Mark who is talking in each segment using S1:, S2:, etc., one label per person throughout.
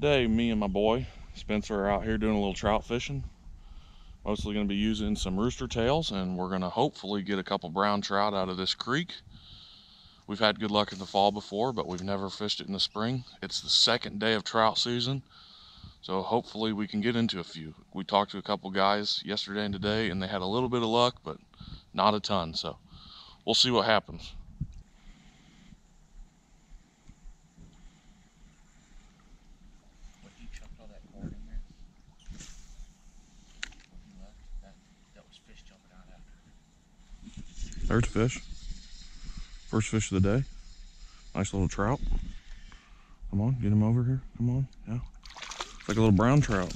S1: Today, me and my boy, Spencer, are out here doing a little trout fishing. Mostly gonna be using some rooster tails and we're gonna hopefully get a couple brown trout out of this creek. We've had good luck in the fall before, but we've never fished it in the spring. It's the second day of trout season. So hopefully we can get into a few. We talked to a couple guys yesterday and today and they had a little bit of luck, but not a ton. So we'll see what happens.
S2: What you chucked all that in there? Left? That, that was fish jumping out after.
S1: There's fish. First fish of the day. Nice little trout. Come on, get him over here. Come on, yeah. It's like a little brown trout.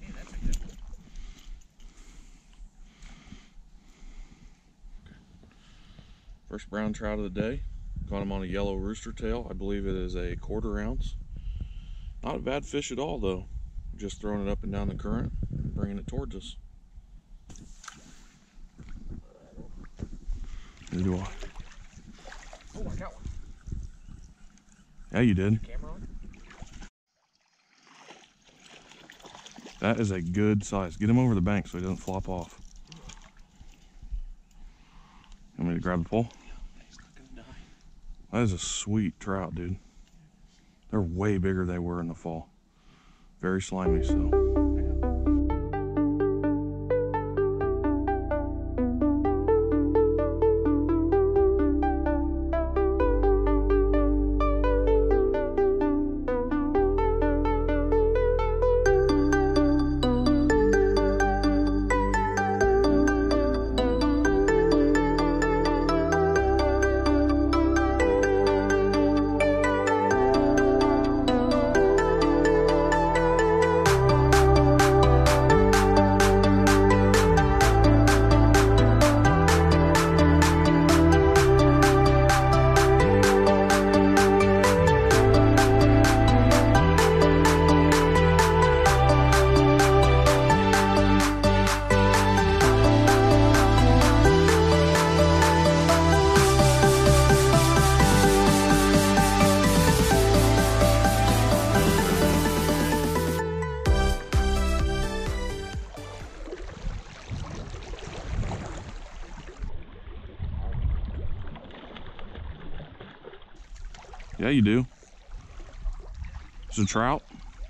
S2: Hey, that's a good one.
S1: First brown trout of the day. Caught him on a yellow rooster tail. I believe it is a quarter ounce. Not a bad fish at all though. Just throwing it up and down the current and bringing it towards us. Neither do I.
S2: Oh, I got one.
S1: Yeah, you did.
S2: Camera on?
S1: That is a good size. Get him over the bank so he doesn't flop off. You want me to grab the pole?
S2: He's not gonna die.
S1: That is a sweet trout, dude. They're way bigger than they were in the fall. Very slimy, so. Yeah, you do. It's a trout.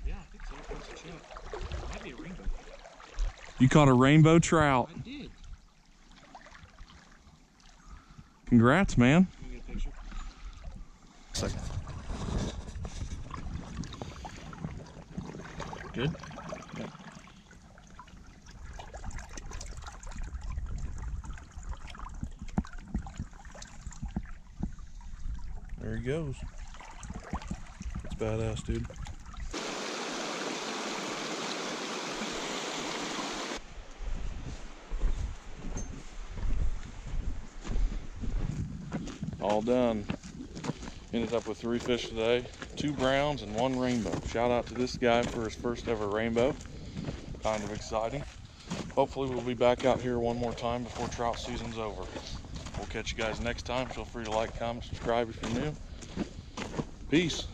S2: Yeah, I think so. Let's check. Might be a rainbow.
S1: You caught a rainbow trout.
S2: I did.
S1: Congrats, man.
S2: Can you get a picture?
S1: Second.
S2: Good?
S1: There he goes. That's badass, dude. All done. Ended up with three fish today, two browns and one rainbow. Shout out to this guy for his first ever rainbow. Kind of exciting. Hopefully we'll be back out here one more time before trout season's over. We'll catch you guys next time. Feel free to like, comment, subscribe if you're new. Peace.